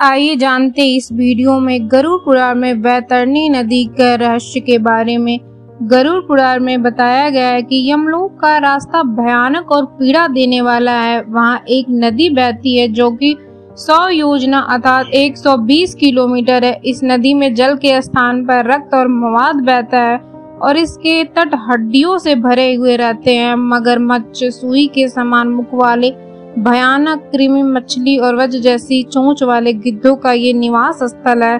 आइए जानते इस वीडियो में गरुड़ पुराण में बैतरणी नदी के रहस्य के बारे में। गरुड़ पुराण में बताया गया है कि यमलोक का रास्ता भयानक और पीड़ा देने वाला है। वहाँ एक नदी बहती है जो कि 100 योजना अर्थात 120 किलोमीटर है। इस नदी में जल के स्थान पर रक्त और मवाद बहता है और इसके तट हड्डियों से भरे हुए रहते हैं। मगरमच्छ, सुई के समान मुख वाले भयानक कृमि मछली और वज जैसी चोंच वाले गिद्धों का ये निवास स्थल है।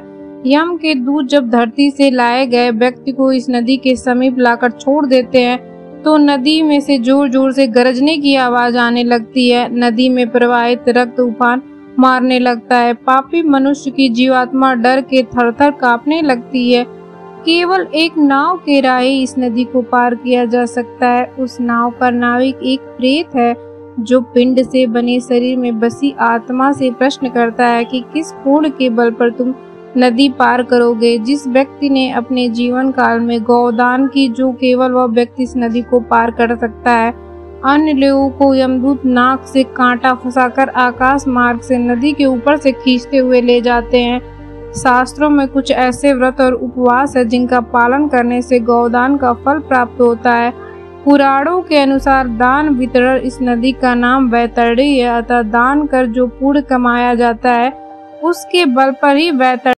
यम के दूध जब धरती से लाए गए व्यक्ति को इस नदी के समीप लाकर छोड़ देते हैं तो नदी में से ज़ोर ज़ोर से गरजने की आवाज़ आने लगती है। नदी में प्रवाहित रक्त उफान मारने लगता है। पापी मनुष्य की जीवात्मा डर के थर थर कांपने लगती है। केवल एक नाव के राह इस नदी को पार किया जा सकता है। उस नाव का नाविक एक प्रेत है। जो पिंड से बने शरीर में बसी आत्मा से प्रश्न करता है कि किस पूर्ण के बल पर तुम नदी पार करोगे? जिस व्यक्ति ने अपने जीवन काल में गौदान की, जो केवल वह व्यक्ति इस नदी को पार कर सकता है, अन्य लोगों को यमदूत नाक से कांटा फंसाकर आकाश मार्ग से नदी के ऊपर से खींचते हुए ले जाते हैं। शास्त्रों में कुछ ऐसे व्रत और उपवास है जिनका पालन करने से गौदान का फल प्राप्त होता है। पुराणों के अनुसार दान वितरण इस नदी का नाम बैतरणी है, अतः दान कर जो पूर्ण कमाया जाता है, उसके बल पर ही बैतरणी